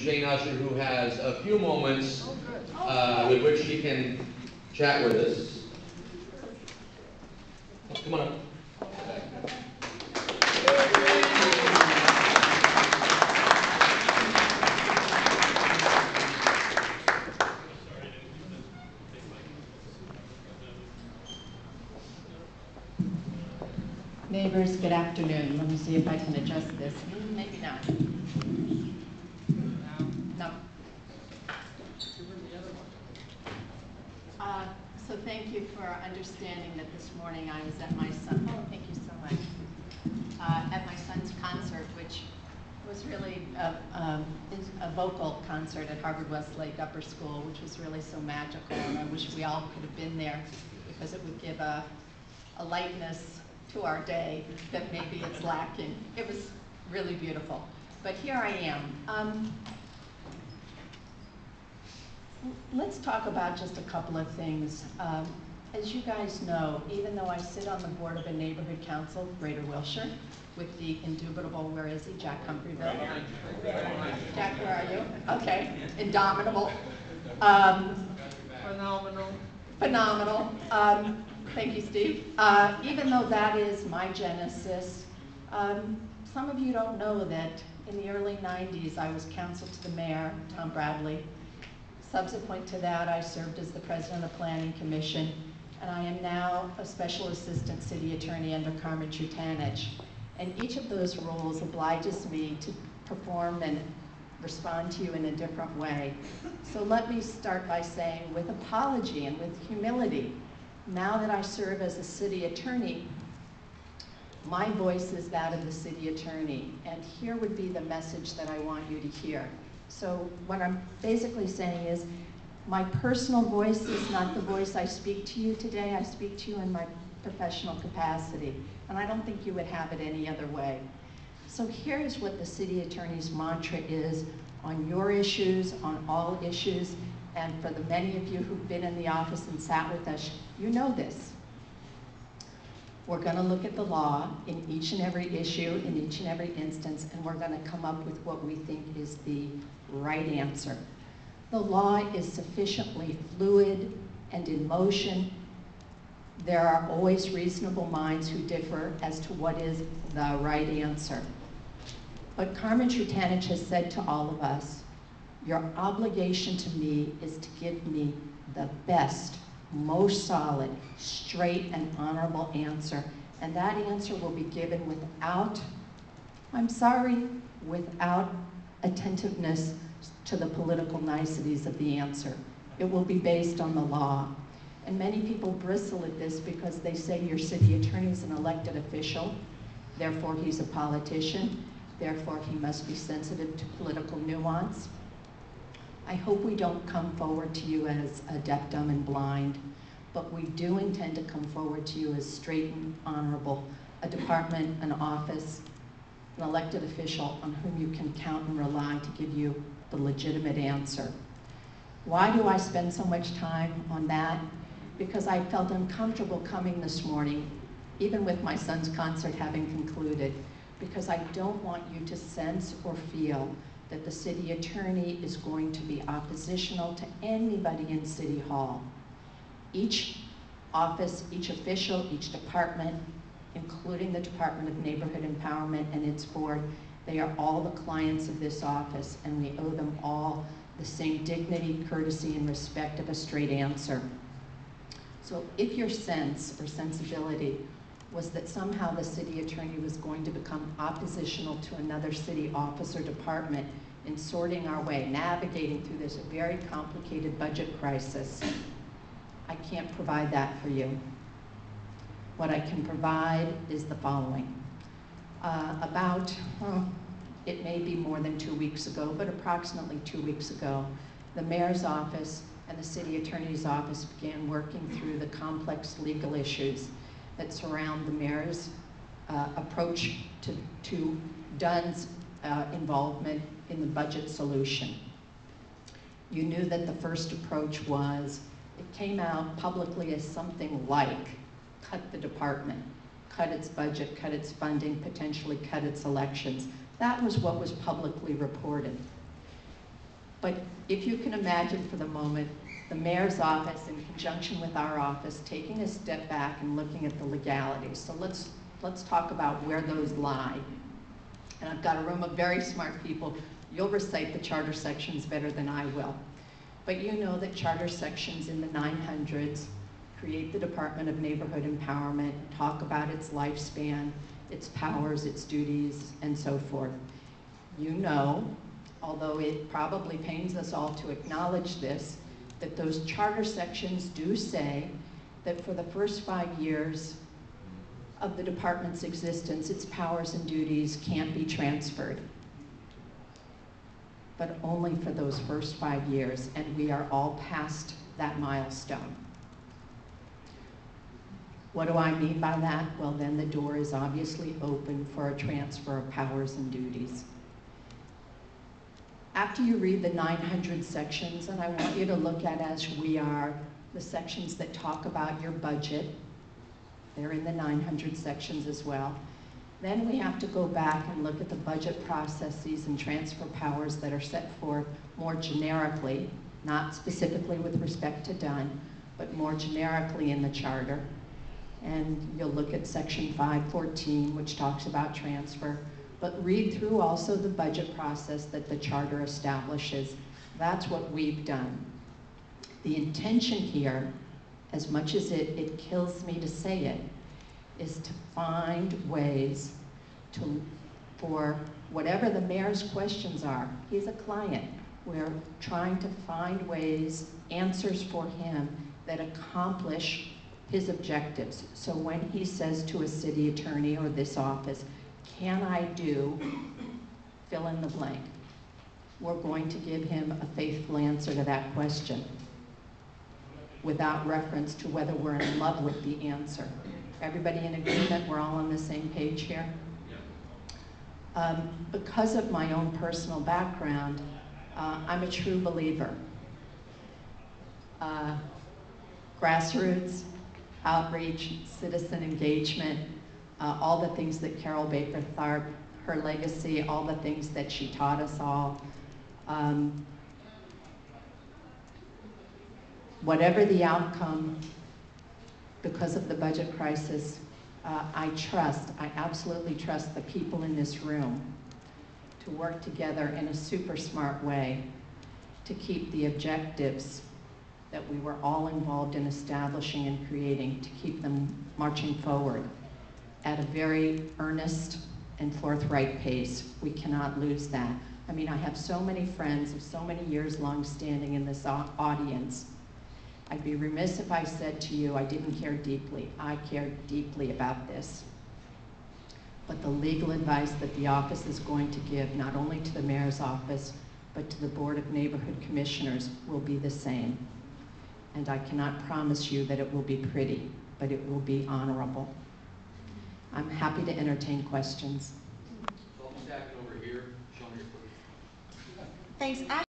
Jane Usher, who has a few moments Oh, uh, with which he can chat with us. Come on up. Neighbors, good afternoon. Let me see if I can adjust this. Maybe not. No. Uh, So thank you for understanding that this morning I was at my son, oh, thank you so much. Uh, At my son's concert, which was really a, is a vocal concert at Harvard Westlake Upper School, which was really so magical. And I wish we all could have been there because it would give a, a lightness to our day that maybe it's lacking. It was really beautiful. But here I am. Um, let's talk about just a couple of things. Um, as you guys know, even though I sit on the board of a neighborhood council, Greater Wilshire, with the indubitable, where is he, Jack Humphreville? Jack, where are you? Okay, indomitable. Um, Phenomenal. phenomenal. Um, thank you, Steve. Uh, even though that is my genesis, um, some of you don't know that in the early 90s, I was counsel to the mayor, Tom Bradley. Subsequent to that, I served as the president of the Planning Commission, and I am now a special assistant city attorney under Carmen Trutanich. And each of those roles obliges me to perform and respond to you in a different way. So let me start by saying, with apology and with humility, now that I serve as a city attorney, my voice is that of the city attorney, and here would be the message that I want you to hear. So what I'm basically saying is, my personal voice is not the voice I speak to you today. I speak to you in my professional capacity, and I don't think you would have it any other way. So here's what the city attorney's mantra is on your issues, on all issues, and for the many of you who've been in the office and sat with us, you know this. We're gonna look at the law in each and every issue, in each and every instance, and we're gonna come up with what we think is the right answer. The law is sufficiently fluid and in motion. There are always reasonable minds who differ as to what is the right answer. But Carmen Trutanich has said to all of us, your obligation to me is to give me the best, most solid, straight, and honorable answer. And that answer will be given without, I'm sorry, without attentiveness to the political niceties of the answer. It will be based on the law. And many people bristle at this because they say your city attorney is an elected official, therefore he's a politician, therefore he must be sensitive to political nuance. I hope we don't come forward to you as a deaf, dumb, and blind, but we do intend to come forward to you as straight and honorable, a department, an office, an elected official on whom you can count and rely to give you the legitimate answer. Why do I spend so much time on that? Because I felt uncomfortable coming this morning, even with my son's concert having concluded, because I don't want you to sense or feel that the city attorney is going to be oppositional to anybody in City Hall. Each office, each official, each department, including the Department of Neighborhood Empowerment and its board, they are all the clients of this office, and we owe them all the same dignity, courtesy, and respect of a straight answer. So if your sense or sensibility was that somehow the city attorney was going to become oppositional to another city office or department in sorting our way, navigating through this very complicated budget crisis, I can't provide that for you. What I can provide is the following. Uh, about, it may be more than two weeks ago, but approximately two weeks ago, the mayor's office and the city attorney's office began working through the complex legal issues that surround the mayor's uh, approach to, to DONE's uh, involvement in the budget solution. You knew that the first approach was, it came out publicly as something like, cut the department, cut its budget, cut its funding, potentially cut its elections. That was what was publicly reported. But if you can imagine for the moment, the mayor's office in conjunction with our office, taking a step back and looking at the legalities. So let's, let's talk about where those lie. And I've got a room of very smart people. You'll recite the charter sections better than I will. But you know that charter sections in the 900s create the Department of Neighborhood Empowerment, talk about its lifespan, its powers, its duties, and so forth. You know, although it probably pains us all to acknowledge this, that those charter sections do say that for the first five years of the department's existence, its powers and duties can't be transferred. But only for those first five years, and we are all past that milestone. What do I mean by that? Well, then the door is obviously open for a transfer of powers and duties. After you read the 900 sections, and I want you to look at as we are, the sections that talk about your budget, they're in the 900 sections as well. Then we have to go back and look at the budget processes and transfer powers that are set forth more generically, not specifically with respect to DONE, but more generically in the charter. And you'll look at section 514, which talks about transfer. But read through also the budget process that the charter establishes. That's what we've done. The intention here, as much as it, it kills me to say it, is to find ways to, for whatever the mayor's questions are, he's a client. We're trying to find ways, answers for him that accomplish his objectives. So when he says to a city attorney or this office, can I do, fill in the blank, we're going to give him a faithful answer to that question without reference to whether we're in love with the answer. Everybody in agreement, we're all on the same page here? Um, because of my own personal background, uh, I'm a true believer. Uh, grassroots, outreach, citizen engagement, uh, all the things that Carol Baker Tharp, her legacy, all the things that she taught us all. Um, whatever the outcome, because of the budget crisis, uh, I trust, I absolutely trust the people in this room to work together in a super smart way to keep the objectives that we were all involved in establishing and creating, to keep them marching forward at a very earnest and forthright pace. We cannot lose that. I mean, I have so many friends of so many years long standing in this audience. I'd be remiss if I said to you I didn't care deeply. I cared deeply about this. But the legal advice that the office is going to give, not only to the mayor's office, but to the Board of Neighborhood Commissioners, will be the same. And I cannot promise you that it will be pretty, but it will be honorable. I'm happy to entertain questions. So I'm stacking over here, show me your first. Thanks.